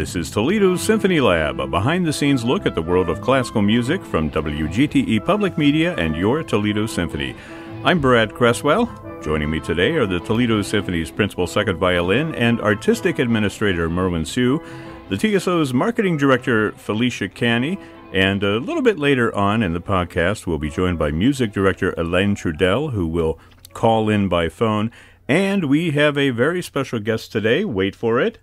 This is Toledo's Symphony Lab, a behind the scenes look at the world of classical music from WGTE Public Media and your Toledo Symphony. I'm Brad Cresswell. Joining me today are the Toledo Symphony's principal second violin and artistic administrator Merwin Siu, the TSO's marketing director Felicia Canny, and a little bit later on in the podcast, we'll be joined by music director Alain Trudel, who will call in by phone. And we have a very special guest today. Wait for it.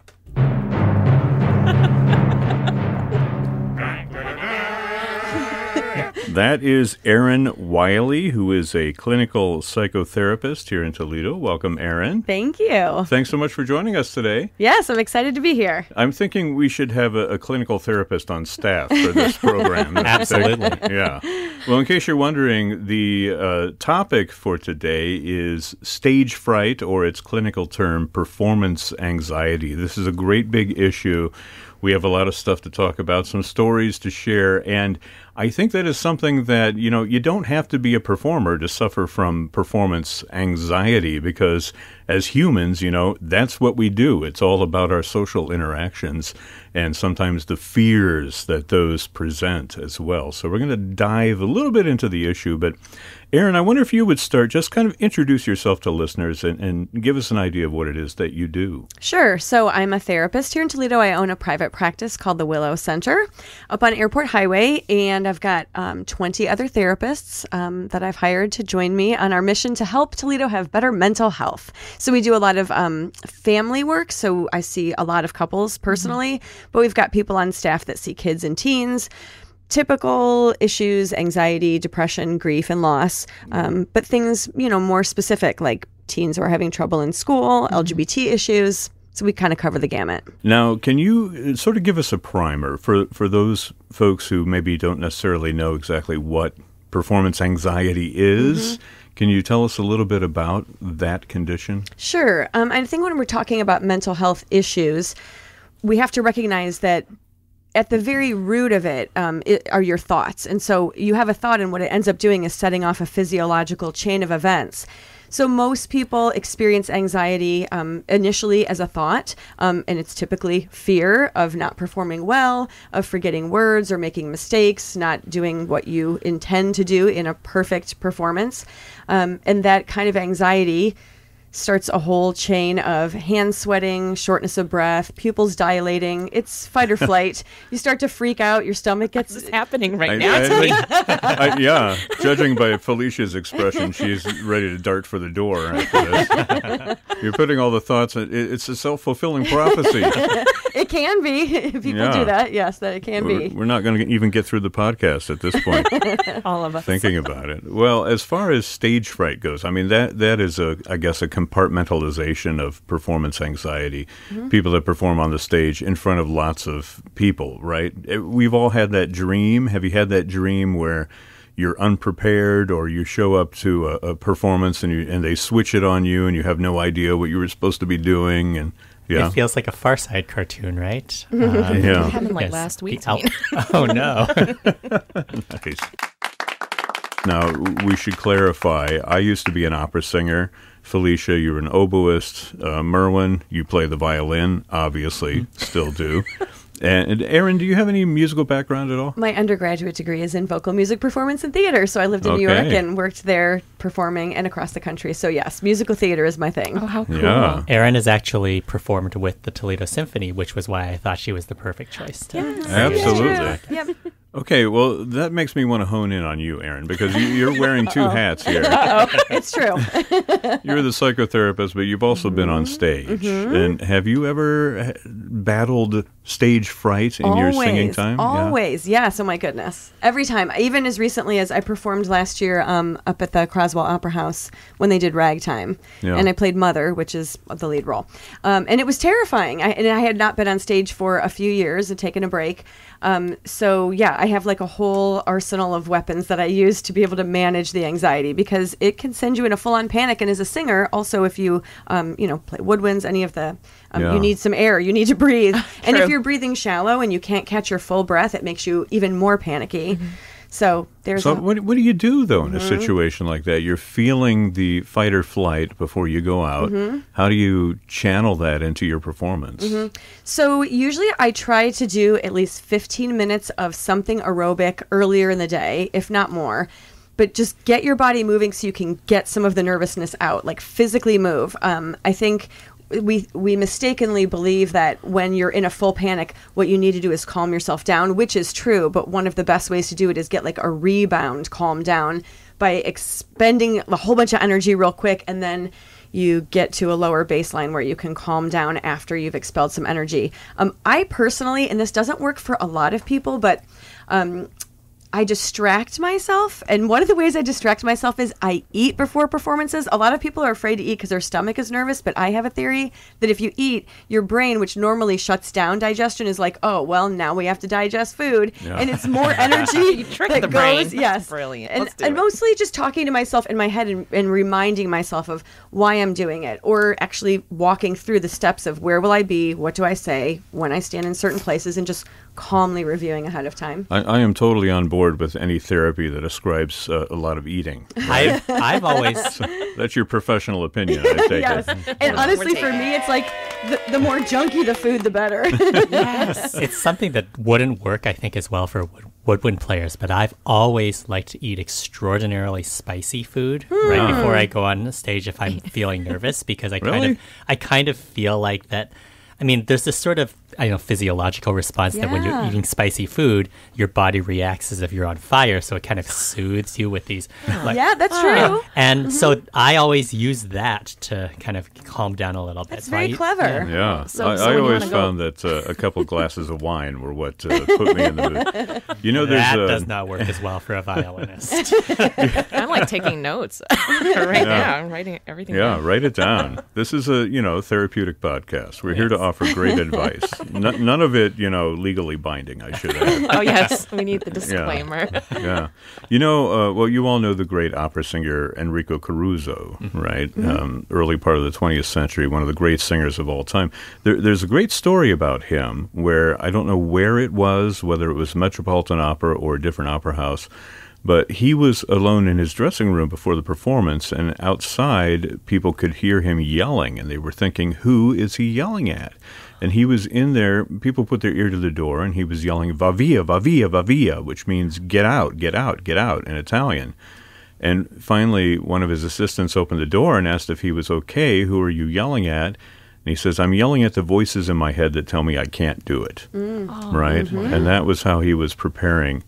That is Erin Wiley, who is a clinical psychotherapist here in Toledo. Welcome, Erin. Thank you. Thanks so much for joining us today. Yes, I'm excited to be here. I'm thinking we should have a, a clinical therapist on staff for this program. Absolutely. yeah. Well, in case you're wondering, the uh, topic for today is stage fright, or its clinical term, performance anxiety. This is a great big issue. We have a lot of stuff to talk about, some stories to share, and I think that is something that, you know, you don't have to be a performer to suffer from performance anxiety because as humans, you know, that's what we do. It's all about our social interactions and sometimes the fears that those present as well. So we're going to dive a little bit into the issue, but Erin, I wonder if you would start just kind of introduce yourself to listeners and, and, give us an idea of what it is that you do. Sure. So I'm a therapist here in Toledo. I own a private practice called the Willow Center up on Airport Highway, and I've got um, 20 other therapists um, that I've hired to join me on our mission to help Toledo have better mental health. So we do a lot of um, family work. So I see a lot of couples personally, mm-hmm. but we've got people on staff that see kids and teens typical issues anxiety depression grief and loss um, but things you know more specific like teens who are having trouble in school mm-hmm. lgbt issues so we kind of cover the gamut now can you uh, sort of give us a primer for for those folks who maybe don't necessarily know exactly what performance anxiety is mm-hmm. Can you tell us a little bit about that condition? Sure. Um, I think when we're talking about mental health issues, we have to recognize that at the very root of it, um, it, are your thoughts. And so you have a thought, and what it ends up doing is setting off a physiological chain of events. So most people experience anxiety um, initially as a thought, um, and it's typically fear of not performing well, of forgetting words or making mistakes, not doing what you intend to do in a perfect performance, um, and that kind of anxiety starts a whole chain of hand sweating, shortness of breath, pupils dilating. It's fight or flight. you start to freak out. Your stomach gets. This happening right I, now. I, I, yeah, judging by Felicia's expression, she's ready to dart for the door after this. You're putting all the thoughts. In, it's a self fulfilling prophecy. it can be. People yeah. do that. Yes, that it can we're, be. We're not going to even get through the podcast at this point. all of us thinking about it. Well, as far as stage fright goes, I mean that that is a I guess a compartmentalization of performance anxiety. Mm-hmm. People that perform on the stage in front of lots of people, right? We've all had that dream. Have you had that dream where you're unprepared or you show up to a, a performance and you and they switch it on you and you have no idea what you were supposed to be doing and yeah. It feels like a Far Side cartoon, right? Um, yeah. It happened like last week. oh no! nice. Now we should clarify. I used to be an opera singer, Felicia, you're an oboist. Uh, Merwin, you play the violin, obviously, still do. And Erin, do you have any musical background at all? My undergraduate degree is in vocal music performance and theater. So I lived in okay. New York and worked there performing and across the country. So yes, musical theater is my thing. Oh, how cool. Yeah. Erin has actually performed with the Toledo Symphony, which was why I thought she was the perfect choice. To yes. Absolutely. Yep. Okay, well, that makes me want to hone in on you, Erin, because you, are wearing 2 hats here. it's true. you're the psychotherapist, but you've also mm-hmm. been on mm-hmm. stage. Mm-hmm. And have you ever battled stage fright in always, your singing time? Always, yeah. yes. Oh my goodness, every time. Even as recently as I performed last year um, up at the Croswell Opera House when they did Ragtime, yeah. and I played Mother, which is the lead role, um, and it was terrifying. I, and I had not been on stage for a few years, and taken a break. Um, so yeah, I have like a whole arsenal of weapons that I use to be able to manage the anxiety because it can send you in a full-on panic. And as a singer, also if you um, you know play woodwinds, any of the um, yeah. you need some air, you need to breathe. and if you're breathing shallow and you can't catch your full breath, it makes you even more panicky. Mm-hmm. So there's. So a, what what do you do though in a Mm-hmm. situation like that? You're feeling the fight or flight before you go out. Mm-hmm. How do you channel that into your performance? So usually I try to do at least 15 minutes of something aerobic earlier in the day, if not more. But just get your body moving so you can get some of the nervousness out, like physically move. Um, I think we we mistakenly believe that when you're in a full panic, what you need to do is calm yourself down, which is true. But one of the best ways to do it is get like a rebound calm down by expending a whole bunch of energy real quick and then you get to a lower baseline where you can calm down after you've expelled some energy. Um, I personally, and this doesn't work for a lot of people, but um, I distract myself. And one of the ways I distract myself is I eat before performances. A lot of people are afraid to eat because their stomach is nervous, but I have a theory that if you eat, your brain, which normally shuts down digestion, is like, oh, well, now we have to digest food. And it's more energy that the brain. goes. Yes. Brilliant. And, and mostly just talking to myself in my head and, and reminding myself of why I'm doing it, or actually walking through the steps of where will I be, what do I say when I stand in certain places, and just calmly reviewing ahead of time. I, I am totally on board with any therapy that ascribes uh, a lot of eating. I've, I've always That's your professional opinion, I take Yes. it. And honestly, for me, it's like the, the more junky the food, the better. Yes. It's something that wouldn't work, I think, as well for wood- woodwind players. But I've always liked to eat extraordinarily spicy food right before I go on the stage if I'm feeling nervous because I kind of I kind of feel like that. I mean, there's this sort of I know physiological response that when you're eating spicy food, your body reacts as if you're on fire, so it kind of soothes you with these. Like, yeah, that's true. and so I always use that to kind of calm down a little bit. That's So very I- clever. Yeah, So- I, so I always wanna go- found that uh, a couple glasses of wine were what uh, put me in the mood. You know, there's That a, does not work as well for a violinist. I'm like taking notes right now. I'm writing everything Yeah, down. write it down. this is a you know therapeutic podcast. We're here to offer great advice. N- none of it you know legally binding. I should add. Oh, yes. We need the disclaimer. yeah, you know, uh, well, you all know the great opera singer Enrico Caruso, right? Um, early part of the 20th century, one of the great singers of all time. There, there's a great story about him where I don't know where it was, whether it was Metropolitan Opera or a different opera house. But he was alone in his dressing room before the performance, and outside people could hear him yelling, and they were thinking, "Who is he yelling at?" And he was in there. People put their ear to the door, and he was yelling "Va via, va via, va via," which means "Get out, get out, get out" in Italian. And finally, one of his assistants opened the door and asked if he was okay. Who are you yelling at? And he says, I'm yelling at the voices in my head that tell me I can't do it. Mm. Oh. Right? Mm-hmm. And that was how he was preparing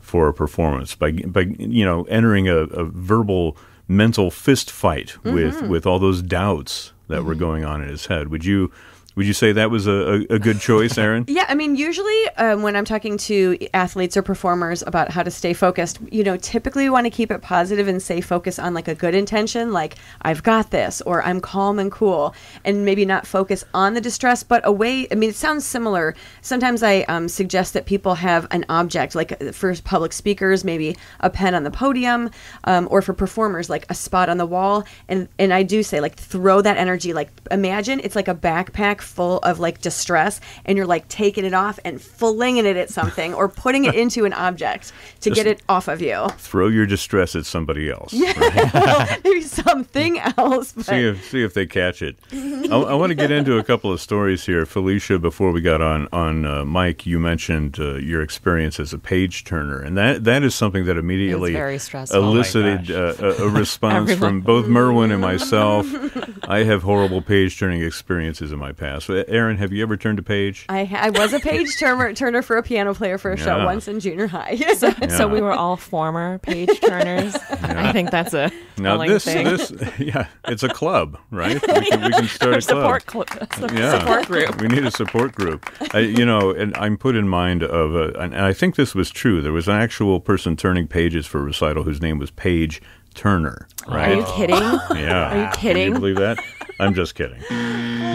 for a performance by, by you know, entering a, a verbal mental fist fight with, mm-hmm. with all those doubts that were mm-hmm. going on in his head. Would you would you say that was a, a, a good choice, Erin? Yeah, I mean, usually um, when I'm talking to athletes or performers about how to stay focused, you know, typically we want to keep it positive and say focus on like a good intention, like I've got this, or I'm calm and cool, and maybe not focus on the distress, but away. I mean, it sounds similar. Sometimes I um, suggest that people have an object, like uh, for public speakers, maybe a pen on the podium, um, or for performers, like a spot on the wall. And and I do say like throw that energy. Like imagine it's like a backpack full of like distress, and you're like taking it off and flinging it at something, or putting it into an object to get it off of you. Throw your distress at somebody else. Yeah, maybe something else. But see if see if they catch it. I, I want to get into a couple of stories here, Felicia. Before we got on on uh, Mike, you mentioned uh, your experience as a page turner, and that that is something that immediately very stressful. Oh elicited uh, a, a response from both Merwin and myself. I have horrible page turning experiences in my past. Uh, Erin, have you ever turned a page? I, I was a page turner, turner for a piano player for a show once in junior high. So, Yeah. so we were all former page turners. I think that's a Now this thing. this yeah, it's a club, right? We can, we can start a club. support, cl- yeah. support group. We need a support group. I, you know, and I'm put in mind of, a, and I think this was true. There was an actual person turning pages for a recital whose name was Paige Turner. Right? Are you kidding? yeah. Are you Can kidding? you believe that? I'm just kidding.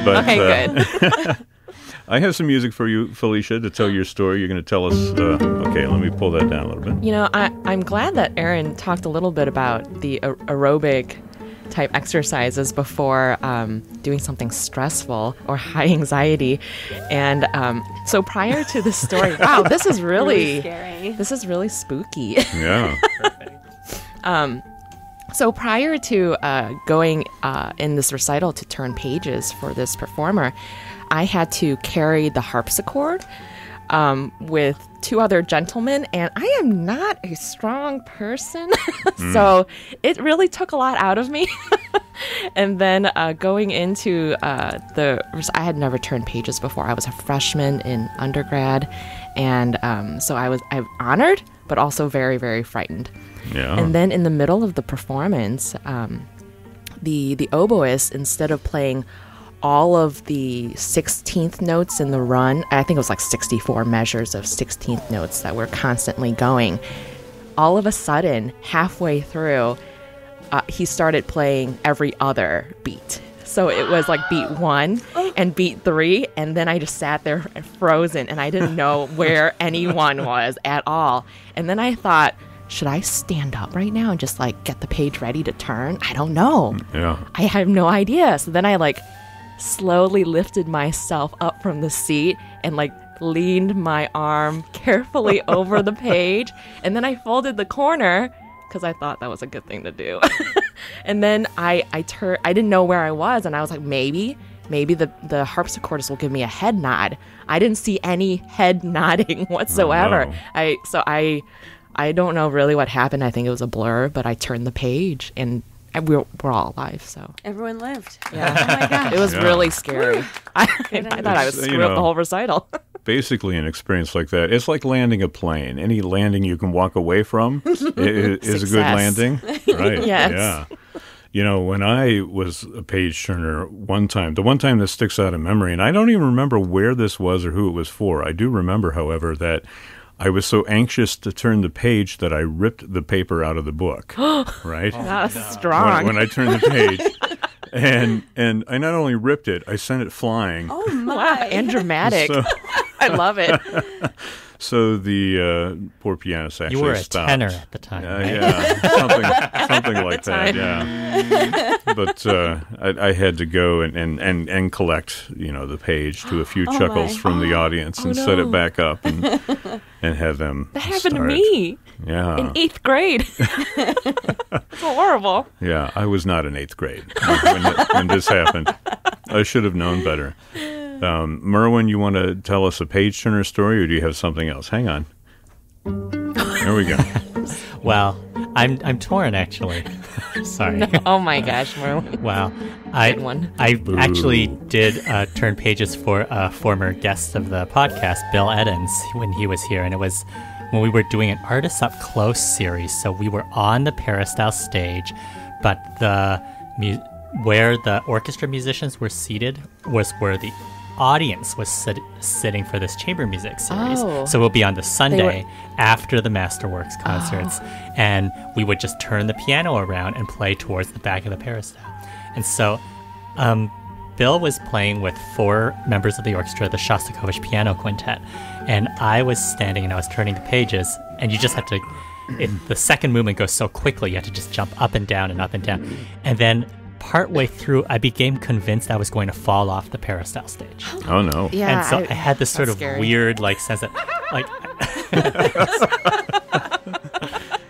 But Okay, uh, good. I have some music for you, Felicia, to tell your story. You're going to tell us. Uh, okay, let me pull that down a little bit. You know, I, I'm glad that Erin talked a little bit about the a- aerobic type exercises before um, doing something stressful or high anxiety. And um, so prior to this story, wow, this is really, scary. this is really spooky. Yeah. So prior to uh, going uh, in this recital to turn pages for this performer, I had to carry the harpsichord um, with two other gentlemen, and I am not a strong person, so it really took a lot out of me. and then uh, going into uh, the, I had never turned pages before. I was a freshman in undergrad, and um, so I was I'm honored, but also very very frightened. Yeah. And then in the middle of the performance, um, the the oboist instead of playing all of the 16th notes in the run, I think it was like 64 measures of 16th notes that were constantly going. All of a sudden, halfway through, uh, he started playing every other beat. So it was like beat one and beat three, and then I just sat there frozen, and I didn't know where anyone was at all. And then I thought, should I stand up right now and just like get the page ready to turn? I don't know. yeah. I have no idea. So then I like slowly lifted myself up from the seat and like leaned my arm carefully over the page. And then I folded the corner because I thought that was a good thing to do. and then I I turned I didn't know where I was and I was like maybe maybe the the harpsichordist will give me a head nod. I didn't see any head nodding oh, whatsoever. no. I so I I don't know really what happened. I think it was a blur, but I turned the page and and we're, we're all alive. So Everyone lived. yeah, Oh my gosh. it was Yeah. really scary. I, I thought I was It's, you screwed up the whole recital. Basically, an experience like that, it's like landing a plane. Any landing you can walk away from i- i- is a good landing, right? Yes. Yeah. You know, when I was a page turner one time, the one time that sticks out in memory, and I don't even remember where this was or who it was for. I do remember, however, that I was so anxious to turn the page that I ripped the paper out of the book. right? Oh, That's when, strong. when I turned the page. and and I not only ripped it, I sent it flying. Oh my. and dramatic. So, I love it. So the uh, poor pianist actually You were a stopped. tenor at the time. Uh, right? yeah, something, something like that. time. Yeah, but uh, I, I had to go and, and, and, and collect, you know, the page to a few Oh, chuckles my. from the audience and Oh, set it back up and and have them. That happened to me Yeah, in eighth grade. it's horrible. yeah. I was not in eighth grade when, when this happened. I should have known better. Um, Merwin, you want to tell us a page turner story, or do you have something else? Hang on. There we go. Well, I'm I'm torn actually. Sorry. Oh my gosh, Merwin. Wow. I Good one. I actually did uh, turn pages for a former guest of the podcast, Bill Eddins, when he was here, and it was when we were doing an Artists Up Close series. So we were on the Peristyle stage, but the mu- where the orchestra musicians were seated was where the audience was sit- sitting for this chamber music series. Oh. So we'll be on the were- Sunday after the Masterworks concerts, and we would just turn the piano around and play towards the back of the peristyle. And so, um, Bill was playing with four members of the orchestra, the Shostakovich Piano Quintet, and I was standing and I was turning the pages, and you just had to. It, the second movement goes so quickly, you had to just jump up and down and up and down. And then, partway through, I became convinced I was going to fall off the peristyle stage Oh no. Yeah, and so I, had this sort of scary. weird like sense that like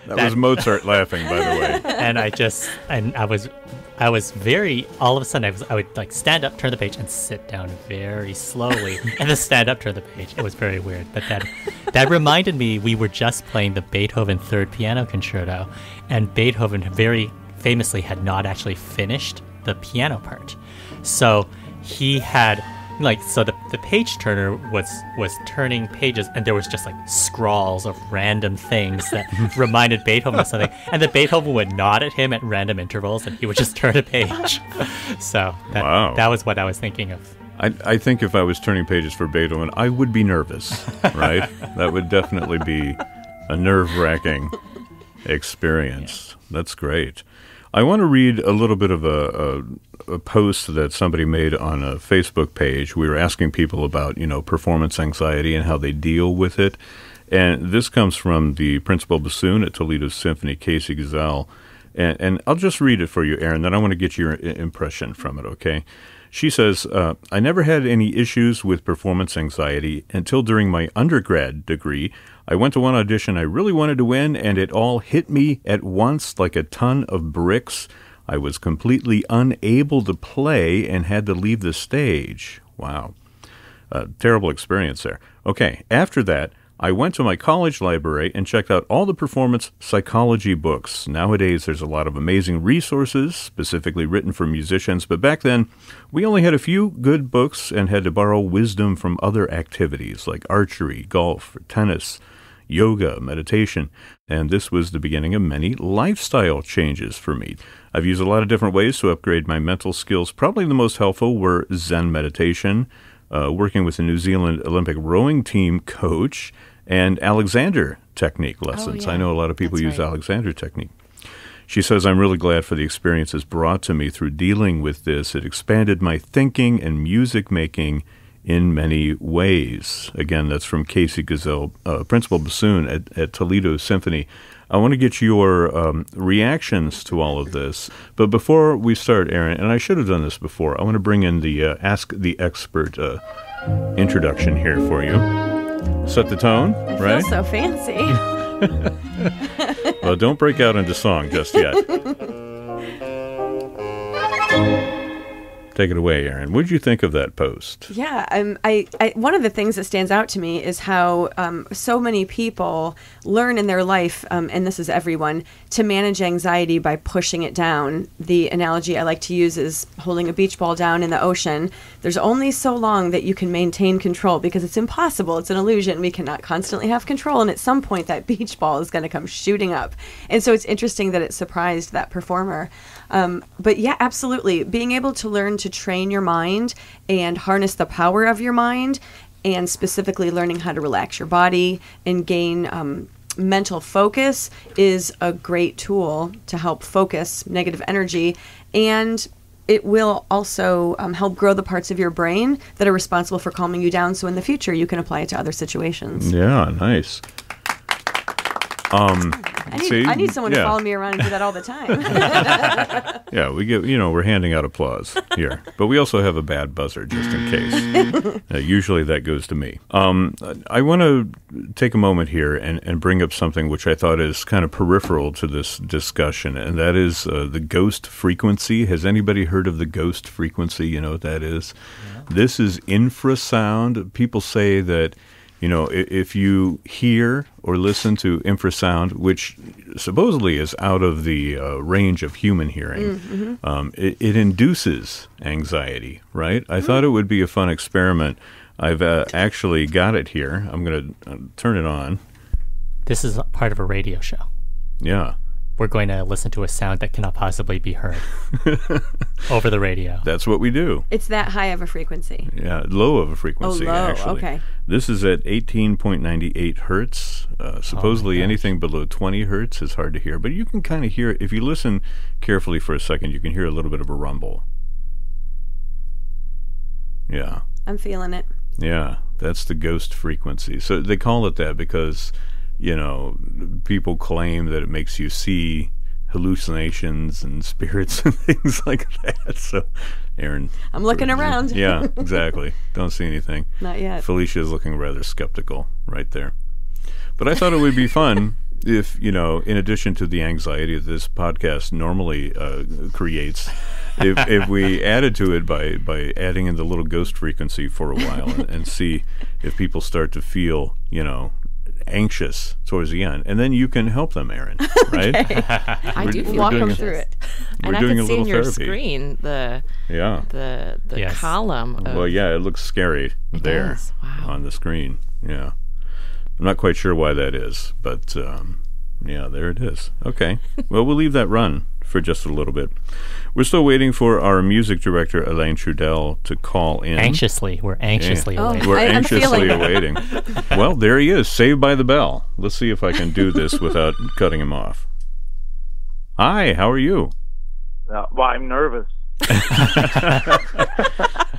That was Mozart laughing, by the way. and I just and I was I was very all of a sudden I was I would like stand up, turn the page, and sit down very slowly, and then stand up, turn the page. It was very weird, but that that reminded me we were just playing the Beethoven Third Piano Concerto, and Beethoven very famously had not actually finished the piano part, so he had like so the, the page turner was was turning pages and there was just like scrawls of random things that reminded beethoven of something and then beethoven would nod at him at random intervals and he would just turn a page so that, Wow. that was what i was thinking of I, I think if I was turning pages for Beethoven, I would be nervous, right? that would definitely be a nerve wracking experience. That's great. I want to read a little bit of a, a, a post that somebody made on a Facebook page. We were asking people about, you know, performance anxiety and how they deal with it. And this comes from the principal bassoon at Toledo Symphony, Casey Gazelle. And, and I'll just read it for you, Erin, then I want to get your impression from it, okay? She says, uh, I never had any issues with performance anxiety until during my undergrad degree. I went to one audition I really wanted to win, and it all hit me at once like a ton of bricks. I was completely unable to play and had to leave the stage. Wow. A terrible experience there. Okay, after that, I went to my college library and checked out all the performance psychology books. Nowadays, there's a lot of amazing resources specifically written for musicians, but back then, we only had a few good books and had to borrow wisdom from other activities like archery, golf, tennis, yoga, meditation, and this was the beginning of many lifestyle changes for me. I've used a lot of different ways to upgrade my mental skills. Probably the most helpful were Zen meditation, uh, working with the New Zealand Olympic rowing team coach, and Alexander technique lessons. yeah. I know a lot of people That's use right. Alexander technique. She says, I'm really glad for the experiences brought to me through dealing with this. It expanded my thinking and music making in many ways. Again, that's from Casey Gazelle, uh, principal bassoon at, at Toledo Symphony. I want to get your um, reactions to all of this. But before we start, Erin, and I should have done this before, I want to bring in the uh, Ask the Expert uh, introduction here for you. Set the tone, I right? so fancy. Well, don't break out into song just yet. Take it away, Erin. What did you think of that post? Yeah, um, I, I one of the things that stands out to me is how um, so many people learn in their life, um, and this is everyone, to manage anxiety by pushing it down. The analogy I like to use is holding a beach ball down in the ocean. There's only so long that you can maintain control because it's impossible. It's an illusion. We cannot constantly have control, and at some point that beach ball is going to come shooting up. And so it's interesting that it surprised that performer. Um, but yeah, absolutely. Being able to learn to train your mind and harness the power of your mind, and specifically learning how to relax your body and gain um, mental focus is a great tool to help focus negative energy. And it will also um, help grow the parts of your brain that are responsible for calming you down. So in the future, you can apply it to other situations. Yeah, nice. Um, I need, see? I need someone yeah. to follow me around and do that all the time. Yeah, we get you know we're handing out applause here, but we also have a bad buzzer just in case. uh, usually that goes to me. Um, I want to take a moment here and, and bring up something which I thought is kind of peripheral to this discussion, and that is uh, the ghost frequency. Has anybody heard of the ghost frequency? You know what that is? This is infrasound. People say that you know, if you hear or listen to infrasound, which supposedly is out of the uh, range of human hearing, um, it, it induces anxiety, right? I thought it would be a fun experiment. I've uh, actually got it here. I'm going to uh, turn it on. This is part of a radio show. Yeah, We're going to listen to a sound that cannot possibly be heard over the radio. that's what we do. it's that high of a frequency. Yeah, low of a frequency. Oh, low, Actually, okay. This is at 18.98 hertz. Uh, supposedly, gosh. anything below 20 hertz is hard to hear, but you can kind of hear if you listen carefully for a second. You can hear a little bit of a rumble. Yeah, I'm feeling it. yeah, that's the ghost frequency. So they call it that because you know people claim that it makes you see hallucinations and spirits and things like that. So, Erin, I'm looking around. yeah, exactly. Don't see anything. Not yet. Felicia is looking rather skeptical right there. But I thought it would be fun if, you know, in addition to the anxiety that this podcast normally uh, creates, if, if we added to it by, by adding in the little ghost frequency for a while and, and see if people start to feel, you know, anxious towards the end. And then you can help them, Erin, right? I We're- do feel Walk them through it. We're and I doing can a see little in your therapy. screen the Yeah. the the Yes. column. Of, Well, yeah, it looks scary there. Wow. on the screen. Yeah. I'm not quite sure why that is, but um, yeah, there it is. Okay. well, we'll leave that run for just a little bit. We're still waiting for our music director, Alain Trudel, to call in. Anxiously, we're anxiously Yeah. Oh. We're I- anxiously feeling awaiting. well, there he is, saved by the bell. Let's see if I can do this without cutting him off. Hi, how are you? Uh, well, I'm nervous.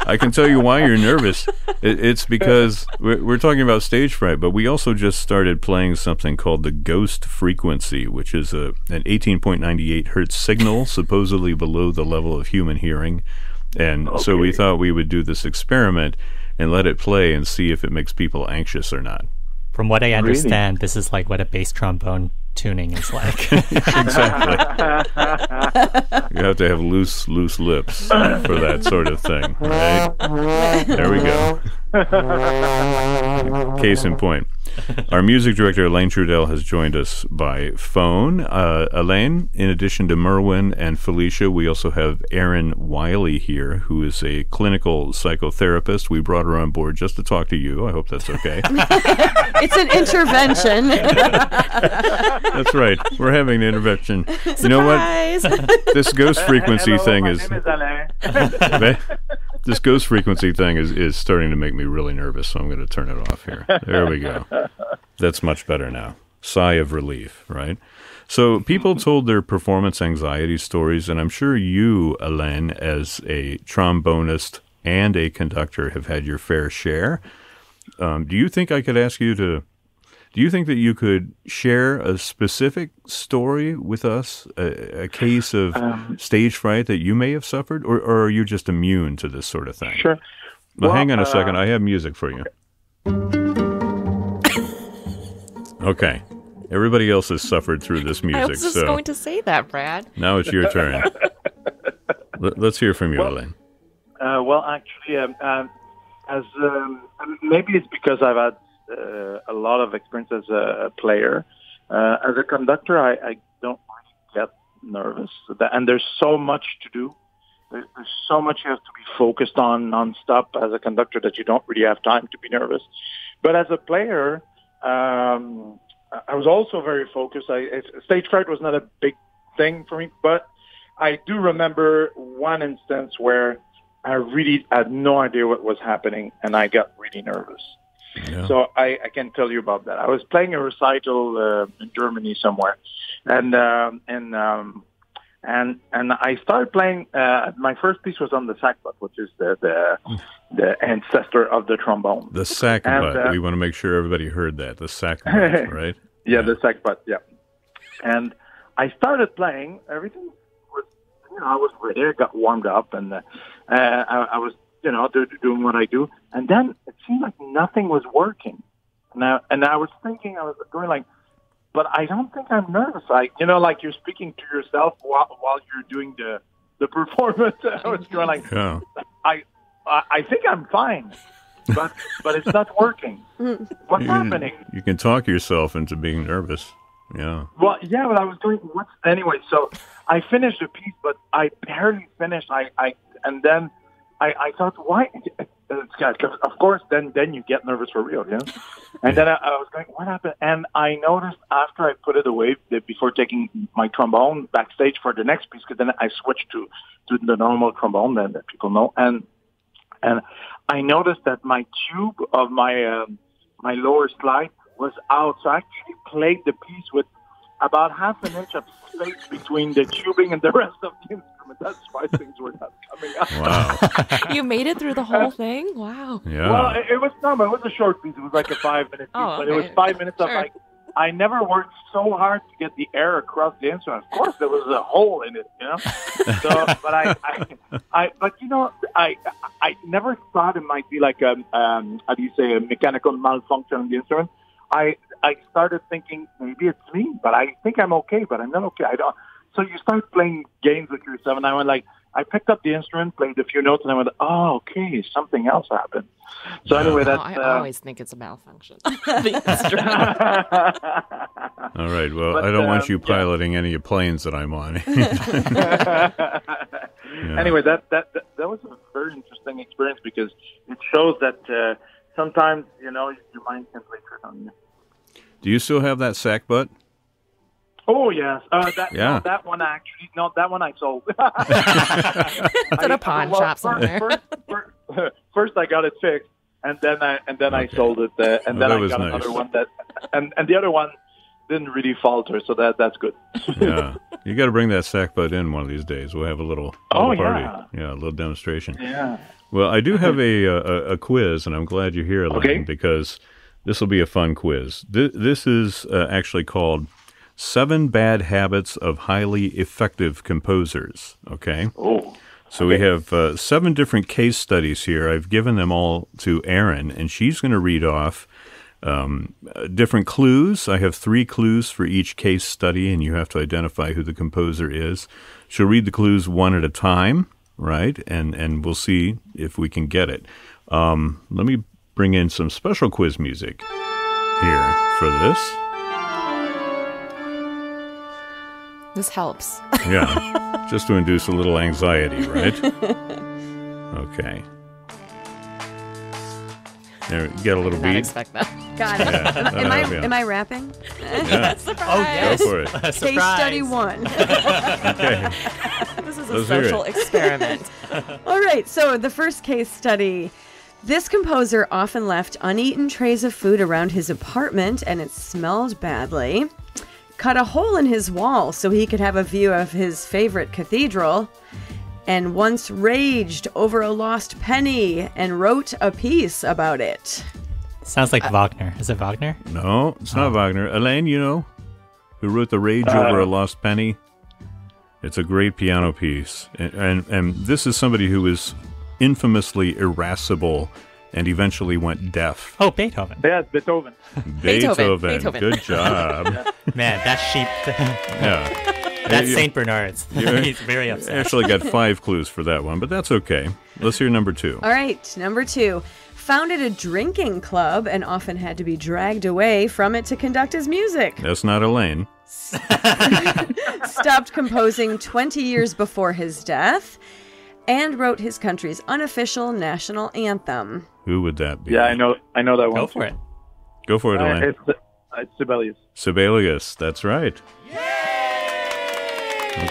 I can tell you why you're nervous. It, it's because we're, we're talking about stage fright, but we also just started playing something called the ghost frequency, which is a an 18.98 hertz signal, supposedly below the level of human hearing. And so we thought we would do this experiment and let it play and see if it makes people anxious or not. From what I understand, this is like what a bass trombone tuning is like. exactly. you have to have loose, loose lips for that sort of thing, right? There we go. Case in point. Our music director, Alain Trudel, has joined us by phone. Uh, Alain, in addition to Merwin and Felicia, we also have Erin Wiley here, who is a clinical psychotherapist. We brought her on board just to talk to you. I hope that's okay. It's an intervention. that's right. We're having an intervention. You know what? This ghost frequency Hello, thing my is name is Alain. This ghost frequency thing is, is starting to make me really nervous, so I'm going to turn it off here. There we go. That's much better now. Sigh of relief, right? So people told their performance anxiety stories, and I'm sure you, Alain, as a trombonist and a conductor, have had your fair share. Um, do you think I could ask you to? Do you think that you could share a specific story with us, a, a case of stage fright that you may have suffered, or, or are you just immune to this sort of thing? Sure. Well, Well, hang on a uh, second. I have music for you. Okay. Everybody else has suffered through this music. I music, was just so going to say that, Brad. now it's your turn. Let, us hear from you, Well- Alain. Uh, well, actually, um, um, as um, maybe it's because I've had uh, a lot of experience as a player. Uh, as a conductor, I, I don't really get nervous, and there's so much to do. There's, so much you have to be focused on nonstop as a conductor that you don't really have time to be nervous. But as a player, um, I- was also very focused. I, it's- stage fright was not a big thing for me, but I do remember one instance where I really had no idea what was happening, and I got really nervous. Yeah. So I, I can tell you about that. I was playing a recital uh, in Germany somewhere, and um, and um, and and I started playing. Uh, my first piece was on the sackbut, which is the the, the ancestor of the trombone. the sack And, butt. uh, we want to make sure everybody heard that. The sackbut, right? Yeah, the sackbut. Yeah, and I started playing. Everything was, you know, I was ready. I got warmed up, and uh, I, I was, you know, do, doing what I do. And then it seemed like nothing was working. Now, and I was thinking, I was going like, but I don't think I'm nervous. Like, you know, like you're speaking to yourself while while you're doing the the performance. I was going like, Yeah. I, I I think I'm fine, but but it's not working. What's You happening? you can talk yourself into being nervous. Yeah. Well, yeah, but I was doing what's anyway. So I finished the piece, but I barely finished. I, I and then I, I thought, why? Of course, then then you get nervous for real, you know. And then I, I was going, what happened? And I noticed after I put it away, that before taking my trombone backstage for the next piece, because then I switched to to the normal trombone that, that people know, and and I noticed that my tube of my um, my lower slide was out. So I actually played the piece with about half an inch of space between the tubing and the rest of the instrument. That's why things were not coming out. Wow. You made it through the whole thing? Wow. Yeah. Well, it, it was no, it was a short piece. It was like a five minute piece, Oh, but it was five minutes of Sure. like. I never worked so hard to get the air across the instrument. Of course, there was a hole in it, you know. So, but I, I, I, but you know, I, I never thought it might be like a, um, how do you say, a mechanical malfunction on the instrument. I, I started thinking maybe it's me, but I think I'm okay, but I'm not okay. I don't. So you start playing games with yourself, and I went like, I picked up the instrument, played a few notes, and I went, oh, okay, something else happened. So anyway, Oh, that's. I uh, always think it's a malfunction. the instrument. All right. Well, But, I don't want um, you yeah. piloting any of planes that I'm on. Anyway, that, that that that was a very interesting experience because it shows that uh, sometimes you know your mind can play trick on you. Do you still have that sackbut? Oh yes, uh, that Yeah. no, that one actually no, that one I sold. It's at a pawn well, shop first- somewhere. First, first, first I got it fixed, and then I and then I sold it, uh, and Well, then I got nice. another one that, and and the other one didn't really falter, so that that's good. Yeah. you got to bring that sackbut in one of these days. We'll have a little, Oh, little party. yeah. Yeah, a little demonstration. yeah. Well, I do have a, a a quiz, and I'm glad you're here, Alain, Okay. because this will be a fun quiz. This, this is uh, actually called Seven Bad Habits of Highly Effective Composers. Okay. Oh, So we have uh, seven different case studies here. I've given them all to Erin, and she's going to read off um, different clues. I have three clues for each case study, and you have to identify who the composer is. She'll read the clues one at a time, right? And and we'll see if we can get it. Um, let me bring in some special quiz music here for this. This helps. Yeah, just to induce a little anxiety, right? Okay. There, get a little Did not beat. expect that. Got it. Yeah. Am I Yeah. am I rapping? Yeah, Oh, yes. go for it. Case study one. Okay. This is a Let's social experiment. All right, so the first case study. This composer often left uneaten trays of food around his apartment and it smelled badly. Cut a hole in his wall so he could have a view of his favorite cathedral. And once raged over a lost penny and wrote a piece about it. Sounds like Wagner. Is it Wagner? No, it's not oh. Wagner. Elaine, you know, who wrote the Rage Over uh, a Lost Penny? It's a great piano piece, and, and and this is somebody who is infamously irascible and eventually went deaf. Oh, Beethoven. yeah, Beethoven. Beethoven, Beethoven. Good job. Man, that sheep. yeah. That's St. Bernard's. Yeah. He's very upset. Actually got five clues for that one, but that's okay. Let's hear number two. All right, number two. Founded a drinking club and often had to be dragged away from it to conduct his music. That's not Alain. stopped composing 20 years before his death and wrote his country's unofficial national anthem. Who would that be? Yeah, I know, I know that one. Go for it. Go for it, Uh, Alain. it's uh, it's Sibelius. Sibelius. That's right. Yay!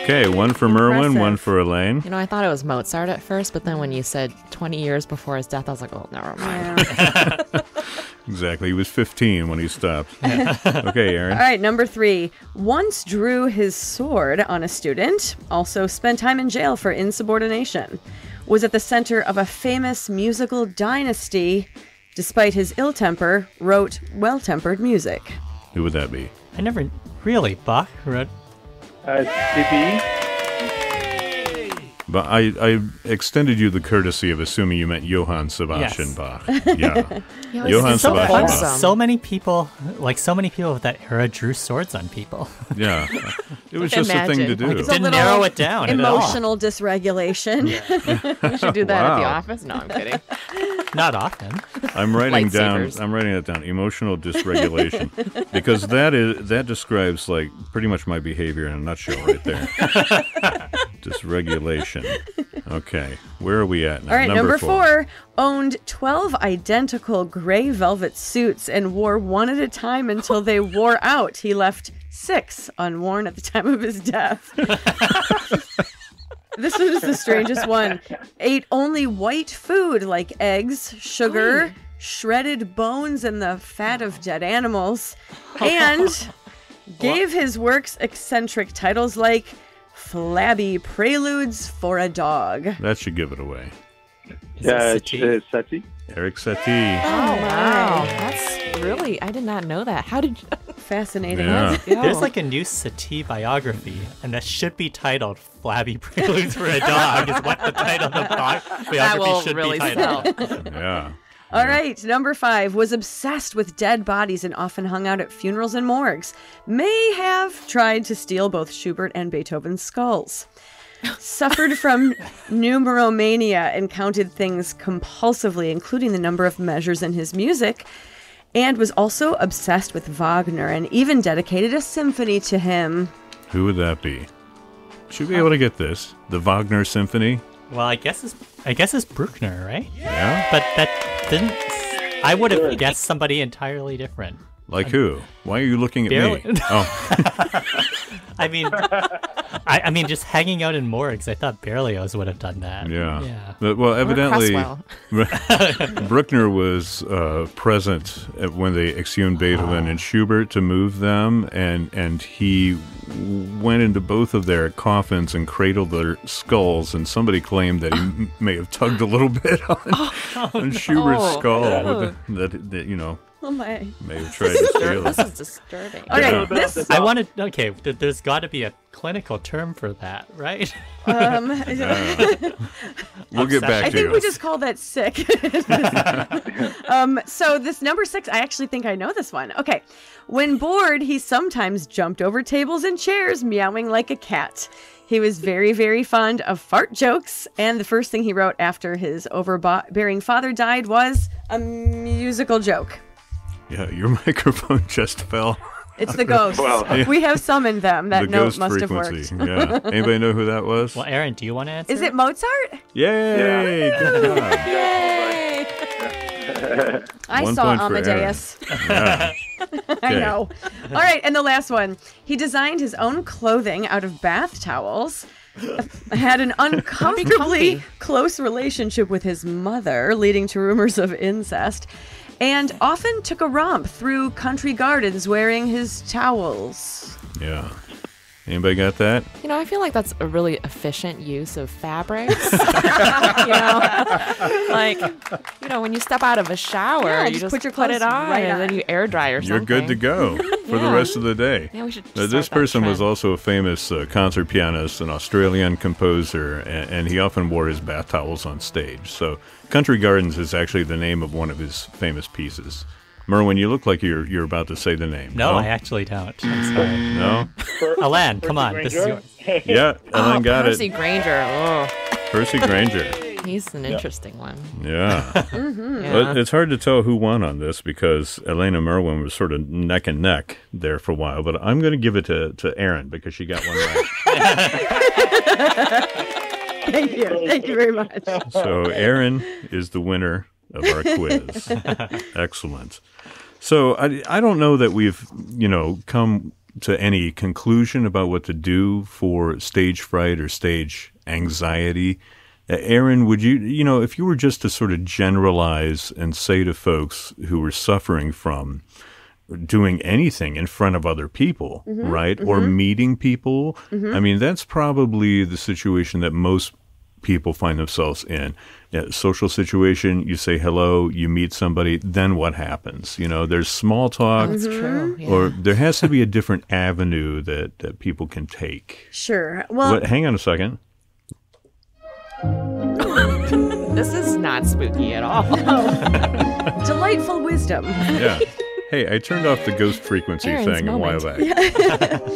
Okay, one for Merwin, one for Alain. You know, I thought it was Mozart at first, but then when you said 20 years before his death, I was like, oh, never mind. Exactly. He was 15 when he stopped. okay, Erin. All right, number three. Once drew his sword on a student, also spent time in jail for insubordination. Was at the center of a famous musical dynasty. Despite his ill temper, wrote well tempered music. Who would that be? I never really Bach wrote. Uh, CPE. But I, I extended you the courtesy of assuming you meant Johann Sebastian Yes. Bach. Yeah. He was Johann so Sebastian Bach. So many people, like so many people of that era, drew swords on people. Yeah. It was just a thing to Imagine. do. Like, It's a Didn't little narrow it down at all. Emotional dysregulation. You should do that at the office. No, I'm kidding. Not often. I'm writing down. I'm writing that down. Emotional dysregulation, because that is that describes like pretty much my behavior in a nutshell, right there. Dysregulation. Okay, where are we at now? All right, number, four. owned 12 identical gray velvet suits and wore one at a time until they wore out. He left six unworn at the time of his death. this was the strangest one. Ate only white food like eggs, sugar, shredded bones, and the fat of dead animals. And gave his works eccentric titles like Flabby Preludes for a Dog. That should give it away. Is Yeah, it it's Satie? uh, Satie. Erik Satie. Oh, wow. That's really, I did not know that. How did you? Fascinating. Yeah. Yeah. There's like a new Satie biography, and that should be titled "Flabby Preludes for a Dog." Is what the title of the bi- That biography will should really be titled. sell. Yeah. All right, number five was obsessed with dead bodies and often hung out at funerals and morgues. May have tried to steal both Schubert and Beethoven's skulls. Suffered from numeromania and counted things compulsively, including the number of measures in his music, and was also obsessed with Wagner and even dedicated a symphony to him. Who would that be? Should be uh, able to get this. The Wagner Symphony. Well, I guess it's I guess it's Bruckner, right? Yeah. But that didn't. I would have guessed somebody entirely different. Like who? Why are you looking at Barely- me? Oh, I mean, I, I mean, just hanging out in morgues. I thought Berlioz would have done that. Yeah. Yeah. But, well, evidently, Cresswell. Bruckner was uh, present at when they exhumed Beethoven and Schubert to move them, and and he went into both of their coffins and cradled their skulls. And somebody claimed that he may have tugged a little bit on, on Schubert's Oh. skull. with the- that, that you know Oh my. may have tried to steal this is disturbing. Okay, Yeah. this I wanted. Okay, th- there's got to be a clinical term for that, right? um, We'll get back I to think you. we just call that sick. um, so this number six, I actually think I know this one. Okay, when bored, he sometimes jumped over tables and chairs, meowing like a cat. He was very, very fond of fart jokes, and the first thing he wrote after his overbearing father died was a musical joke. Yeah, your microphone just fell. It's the ghosts. Well, we have summoned them. That the note ghost must frequency. have worked. yeah. Anybody know who that was? well, Erin, do you want to answer? Is it Mozart? Yay! Good job. Yay! I One saw point for Erin. Amadeus. Yeah. I know. All right, and the last one. He designed his own clothing out of bath towels. Had an uncomfortably close relationship with his mother, leading to rumors of incest, and often took a romp through country gardens wearing his towels. Yeah. Anybody got that? You know, I feel like that's a really efficient use of fabrics. you know, like you know, when you step out of a shower, Yeah, you just just, put your put it on, right and then you air dry or something. You're good to go for the rest of the day. Yeah, we should Now, start this that person was also a famous uh, concert pianist, an Australian composer, and, and he often wore his bath towels on stage. So, Country Gardens is actually the name of one of his famous pieces. Merwin, you look like you're you're about to say the name. No, I actually don't. I'm sorry. No. Alain, come on. This is yours. Yeah, Alain oh, got Percy it. Percy Grainger. Oh, Percy Grainger. he's an interesting one. Yeah. Mm-hmm. Yeah. But it's hard to tell who won on this because Elena Merwin was sort of neck and neck there for a while. But I'm going to give it to, to Erin because she got one right. Thank you. Thank you very much. so Erin is the winner of our quiz. Excellent. So I, I don't know that we've you know come to any conclusion about what to do for stage fright or stage anxiety. Uh, Erin, would you you know if you were just to sort of generalize and say to folks who were suffering from doing anything in front of other people, mm-hmm, right? Or mm-hmm. meeting people. Mm-hmm. I mean, that's probably the situation that most people find themselves in. Yeah, social situation, you say hello, you meet somebody, then what happens? You know, there's small talk, That's true. Yeah. or there has to be a different avenue that, that people can take. Sure. Well, But hang on a second. this is not spooky at all. delightful wisdom. Yeah. Hey, I turned off the ghost frequency Erin's thing a while moment. back.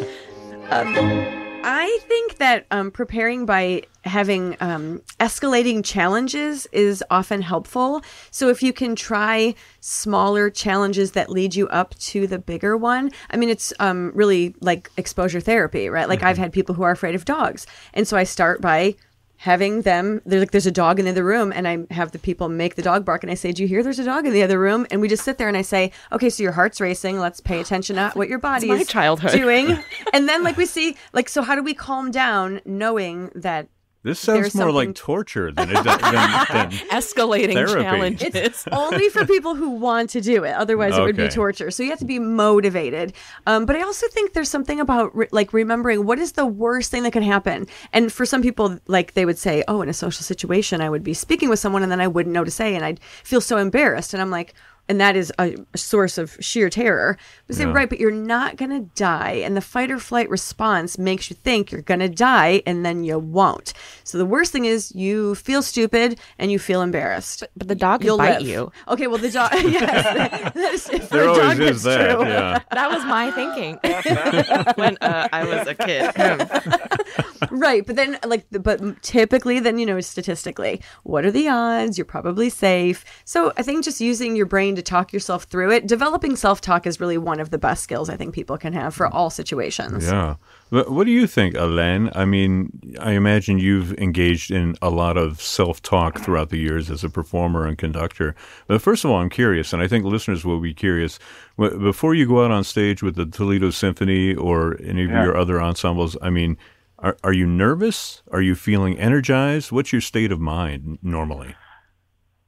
I think that um, preparing by having um, escalating challenges is often helpful. So if you can try smaller challenges that lead you up to the bigger one, I mean, it's um, really like exposure therapy, right? Like I've had people who are afraid of dogs, and so I start by having them there's like there's a dog in the other room and i have the people make the dog bark and i say do you hear there's a dog in the other room and we just sit there and i say okay so your heart's racing let's pay attention to what your body is childhood. doing and then like we see like so how do we calm down knowing that This sounds There's more like torture than it does. Than, than, Escalating Therapy. challenges. it's only for people who want to do it otherwise it would be torture so you have to be motivated um, but i also think there's something about re- like remembering what is the worst thing that could happen and for some people like they would say oh in a social situation i would be speaking with someone and then i wouldn't know to say and i'd feel so embarrassed and i'm like and that is a, a source of sheer terror. We say, Yeah. right, but you're not going to die. And the fight or flight response makes you think you're going to die and then you won't. So the worst thing is you feel stupid and you feel embarrassed. But the dog You'll bite live. you. Okay, well, the dog, yes. that is, there the always dog, is that's that. true. Yeah. That was my thinking when uh, I was a kid. right, but then like, but typically, then you know, statistically, what are the odds? You're probably safe. So I think just using your brain to talk yourself through it, developing self-talk is really one of the best skills I think people can have for mm. all situations. Yeah. But what do you think, Alain? I mean, I imagine you've engaged in a lot of self talk throughout the years as a performer and conductor. But first of all, I'm curious, and I think listeners will be curious. Before you go out on stage with the Toledo Symphony or any of Yeah. your other ensembles, I mean, are, are you nervous? Are you feeling energized? What's your state of mind normally?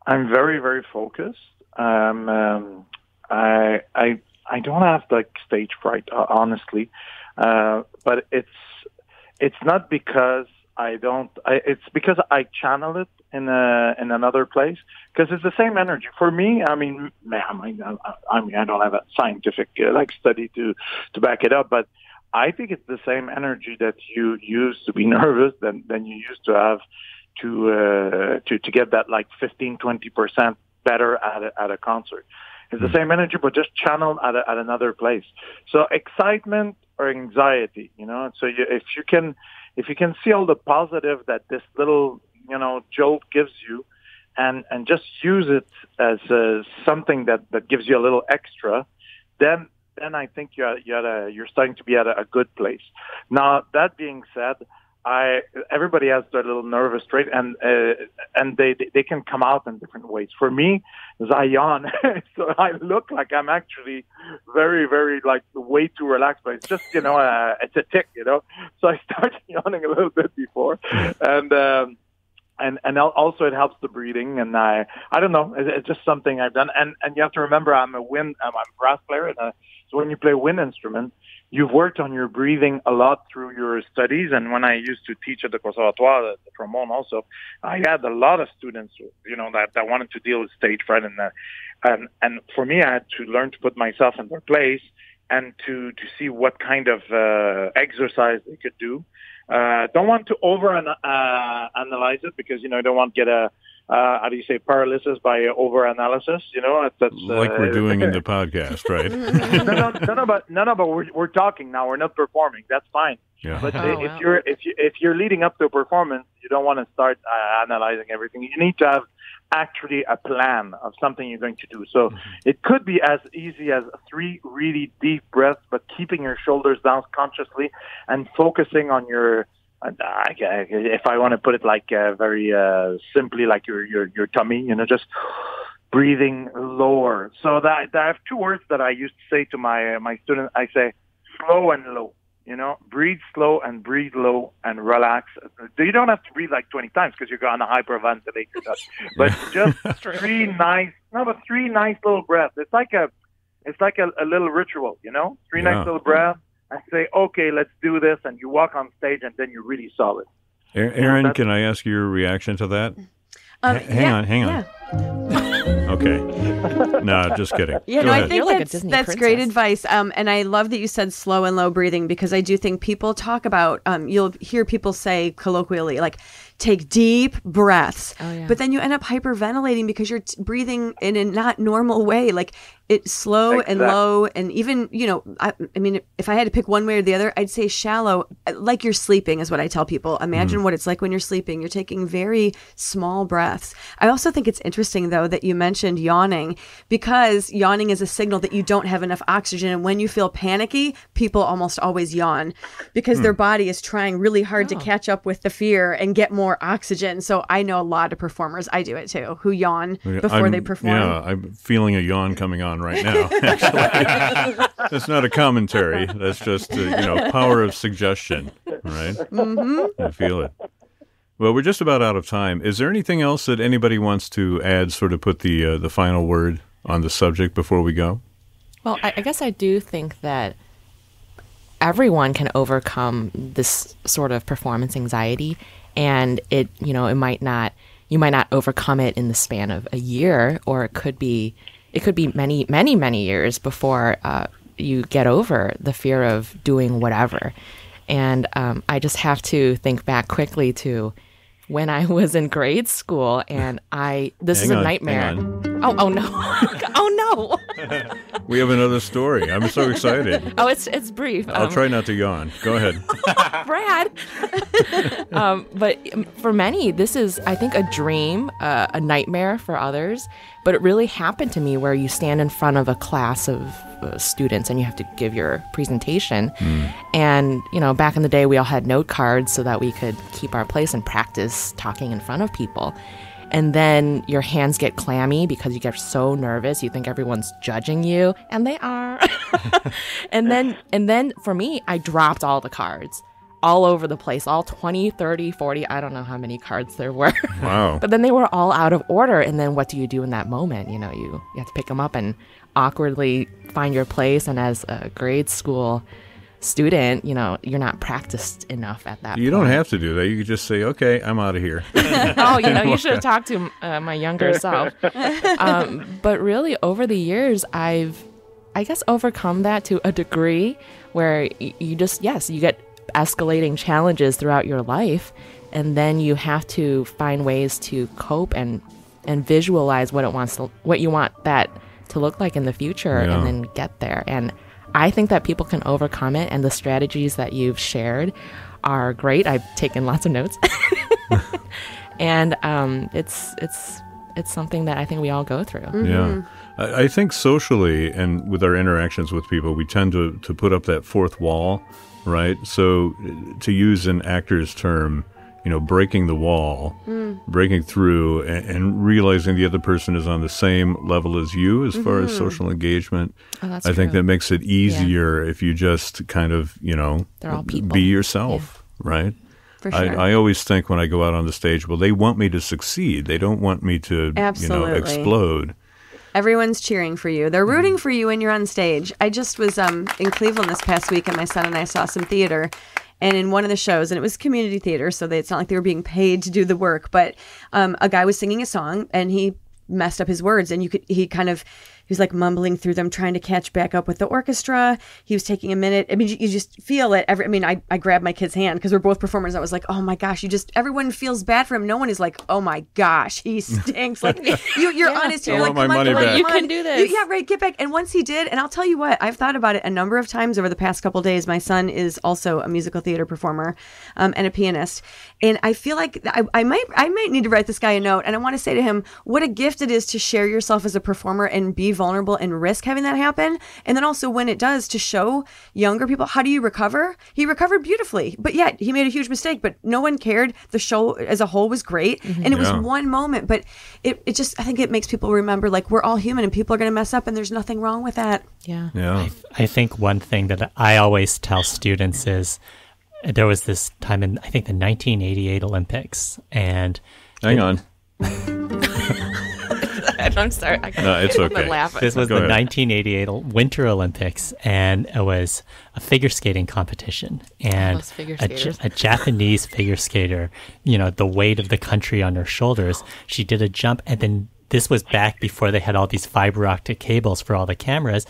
I'm very, very focused. Um, um, I, I, I don't have like stage fright, honestly, uh, but it's, it's not because I don't. I, it's because I channel it in a in another place because it's the same energy for me. I mean, I mean, I, I mean, I don't have a scientific uh, like study to to back it up, but I think it's the same energy that you use to be nervous than than you used to have to uh, to to get that like 15 20 percent better at a, at a concert. It's the same energy, but just channeled at, a, at another place. So excitement or anxiety, you know. So you, if you can, if you can see all the positive that this little, you know, jolt gives you, and and just use it as uh, something that that gives you a little extra, then then I think you're you're at a, you're starting to be at a, a good place. Now that being said, I everybody has their little nervous trait, and uh, and they they can come out in different ways. For me, yawn, so I look like I'm actually very very like way too relaxed, but it's just you know uh, it's a tick, you know. So I start yawning a little bit before, and. um and and also it helps the breathing and I I don't know it's, just something I've done and and you have to remember I'm a wind I'm a brass player and uh, so when you play wind instrument you've worked on your breathing a lot through your studies and when I used to teach at the conservatoire at the trombone also I had a lot of students you know that that wanted to deal with stage fright and and and for me I had to learn to put myself in their place and to to see what kind of uh, exercise they could do. Uh, don't want to over uh, analyze it because you know you don't want to get a uh, how do you say paralysis by over analysis. You know that's, that's Like uh, we're doing in the podcast, right? no, no, no, no, but no, no, but we're we're talking now. We're not performing. That's fine. Yeah. But Oh, if wow. you're if you if you're leading up to a performance, you don't want to start uh, analyzing everything. You need to have actually a plan of something you're going to do. So it could be as easy as three really deep breaths, but keeping your shoulders down consciously and focusing on your. I- I- If I want to put it like uh, very uh, simply, like your your your tummy, you know, just breathing lower. So that, that I have two words that I used to say to my uh, my students. I say slow and low. You know, breathe slow and breathe low and relax. You don't have to breathe like 20 times because you're going to hyperventilate. But just three nice, no, but three nice little breaths. It's like a, it's like a, a little ritual. You know, three Yeah. nice little breaths. I say, okay, let's do this, and you walk on stage, and then you're really solid. Erin, that's- can I ask your reaction to that? Um, H- hang yeah, on, hang on. yeah. Okay. no, just kidding. Yeah, Go no, I think You're like a that's, that's great advice. Um, and I love that you said slow and low breathing because I do think people talk about. Um, you'll hear people say colloquially like, take deep breaths, Oh, yeah. but then you end up hyperventilating because you're t- breathing in a not normal way. Like it's slow and low, and even you know, I, I mean, if I had to pick one way or the other, I'd say shallow, like you're sleeping is what I tell people. Imagine mm. what it's like when you're sleeping. You're taking very small breaths. I also think it's interesting though that you mentioned yawning because yawning is a signal that you don't have enough oxygen, and when you feel panicky, people almost always yawn because their hmm. body is trying really hard to oh. catch up with the fear and get more oxygen. So I know a lot of performers, I do it too, who yawn before I'm- they perform. Yeah, I'm feeling a yawn coming on right now. Actually, that's not a commentary. That's just uh, you know power of suggestion, right? Mm-hmm. I feel it. Well, we're just about out of time. Is there anything else that anybody wants to add? Sort of put the uh, the final word on the subject before we go. Well, I, I guess I do think that everyone can overcome this sort of performance anxiety, and it, you know, it might not, you might not overcome it in the span of a year, or it could be, it could be many, many, many years before uh, you get over the fear of doing whatever. And um, I just have to think back quickly to when I was in grade school, and I, this is Hang a on, nightmare. Oh, oh no. oh no. We have another story. I'm so excited. Oh, it's it's brief. I'll Um, try not to yawn. Go ahead. Brad. um, but um, for many, this is, I think, a dream, uh, a nightmare for others. But it really happened to me where you stand in front of a class of uh, students and you have to give your presentation. And, you know, back in the day, we all had note cards so that we could keep our place and practice talking in front of people. And then your hands get clammy because you get so nervous. You think everyone's judging you, and they are. and then and then for me, I dropped all the cards all over the place, all 20, 30, 40, I don't know how many cards there were. Wow. but then they were all out of order and then what do you do in that moment? You know, you you have to pick them up and awkwardly find your place and as a grade school student, you know, you're not practiced enough at that You don't have to do that. You could just say, "Okay, I'm out of here." oh, you know, you should have talked to uh, my younger self. Um, but really, over the years, I've, I guess, overcome that to a degree where y- you just, yes, you get escalating challenges throughout your life, and then you have to find ways to cope and and visualize what it wants to, what you want that to look like in the future, Yeah. and then get there. And I think that people can overcome it, and the strategies that you've shared are great. I've taken lots of notes and um, it's it's it's something that I think we all go through. Yeah. I, I think socially and with our interactions with people, we tend to, to put up that fourth wall, right? So, to use an actor's term, you know, breaking the wall, hmm. breaking through, and, and realizing the other person is on the same level as you as far as mm-hmm. social engagement. Oh, that's I think that makes it easier if you just kind of, you know, all be yourself, right? For sure. I, I always think when I go out on the stage, well, they want me to succeed. They don't want me to, you know, Absolutely. explode. Everyone's cheering for you. They're rooting mm. for you when you're on stage. I just was um, in Cleveland this past week, and my son and I saw some theater. And in one of the shows, and it was community theater, so they, it's not like they were being paid to do the work, but um, a guy was singing a song, and he messed up his words, and you could he kind of was like mumbling through them, trying to catch back up with the orchestra. He was taking a minute. I mean, you, you just feel it. Every I mean, I, I grabbed my kid's hand because we're both performers. I was like, oh my gosh, you just everyone feels bad for him. No one is like, oh my gosh, he stinks. Like you, you're honest. You're I like, want my come on, money on, back. come You on. can do this. Yeah, right. Get back. And once he did, and I'll tell you what, I've thought about it a number of times over the past couple days. My son is also a musical theater performer um, and a pianist, and I feel like I, I might I might need to write this guy a note, and I want to say to him what a gift it is to share yourself as a performer and be vulnerable and risk having that happen, and then also when it does to show younger people how do you recover. He recovered beautifully, but yet he made a huge mistake. But no one cared. The show as a whole was great, mm-hmm. and it was one moment, but it, it just I think it makes people remember like we're all human and people are going to mess up and there's nothing wrong with that. Yeah. Yeah. I think one thing that I always tell students is there was this time in I think the 1988 Olympics, and Hang on. I'm sorry. I No, it's can't okay. laugh. this was Go the ahead. 1988 Winter Olympics, and it was a figure skating competition. And figure a, a Japanese figure skater, you know, the weight of the country on her shoulders, she did a jump, and then this was back before they had all these fiber optic cables for all the cameras.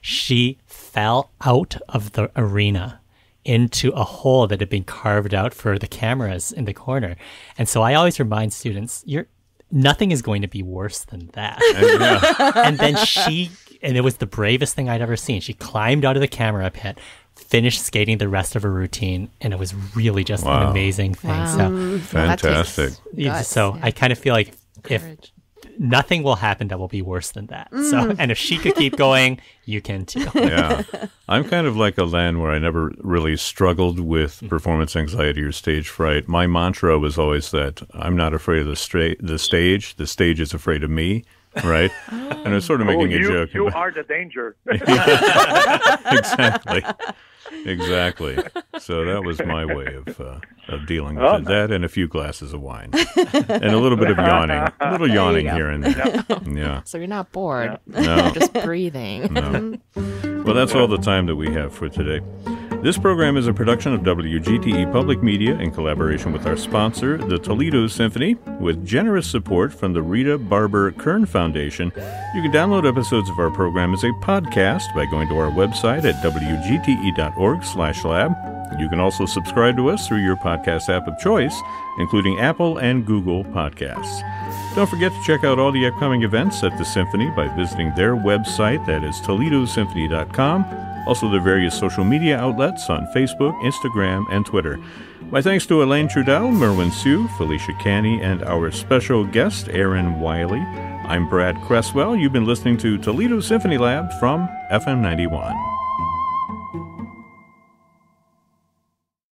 She fell out of the arena into a hole that had been carved out for the cameras in the corner. And so I always remind students, you're nothing is going to be worse than that. And, then she and it was the bravest thing I'd ever seen. She climbed out of the camera pit, finished skating the rest of her routine, and it was really just an amazing thing. Wow. So Fantastic. yeah, guts, so yeah. I kind of feel like if Courage. Nothing will happen that will be worse than that. So mm. and if she could keep going, you can too. yeah. I'm kind of like Alain where I never really struggled with mm. performance anxiety or stage fright. My mantra was always that I'm not afraid of the, stra- the stage. The stage is afraid of me. Right. And I was sort of Oh, making a joke. you about- are the danger. exactly. Exactly. So that was my way of uh, of dealing with Oh, it. That and a few glasses of wine. and a little bit of yawning. A little yawning here and there. Yeah. So you're not bored. No. You're just breathing. No. Well, that's all the time that we have for today. This program is a production of WGTE Public Media in collaboration with our sponsor, the Toledo Symphony, with generous support from the Rita Barber Kern Foundation. You can download episodes of our program as a podcast by going to our website at wgte.org/lab. You can also subscribe to us through your podcast app of choice, including Apple and Google Podcasts. Don't forget to check out all the upcoming events at the Symphony by visiting their website, that is ToledoSymphony.com. Also, their various social media outlets on Facebook, Instagram, and Twitter. My thanks to Alain Trudel, Merwin Siu, Felicia Canny, and our special guest, Erin Wiley. I'm Brad Cresswell. You've been listening to Toledo Symphony Lab from FM 91.